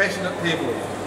passionate people.